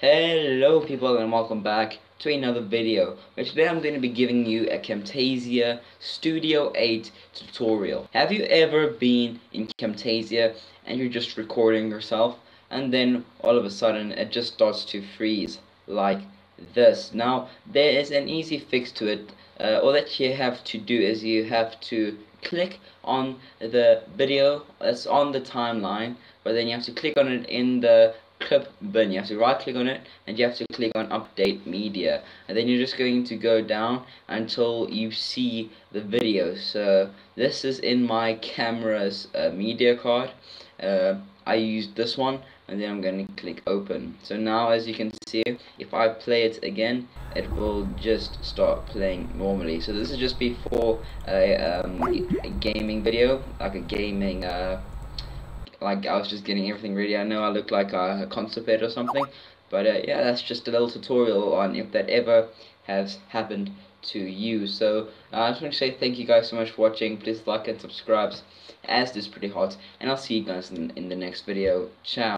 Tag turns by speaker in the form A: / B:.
A: Hello people and welcome back to another video where today I'm going to be giving you a Camtasia Studio 8 tutorial. Have you ever been in Camtasia and you're just recording yourself and then all of a sudden it just starts to freeze like this. Now there is an easy fix to it. Uh, all that you have to do is you have to click on the video that's on the timeline but then you have to click on it in the clip bin you have to right click on it and you have to click on update media. And then you're just going to go down until you see the video. So this is in my camera's uh, media card. Uh, I used this one and then I'm going to click open. So now as you can see if I play it again it will just start playing normally. So this is just before a, um, a gaming video like a gaming uh, like I was just getting everything ready. I know I look like a, a constipated or something but uh, yeah that's just a little tutorial on if that ever has happened to you. So uh, I just want to say thank you guys so much for watching. Please like and subscribe as this is pretty hot and I'll see you guys in, in the next video. Ciao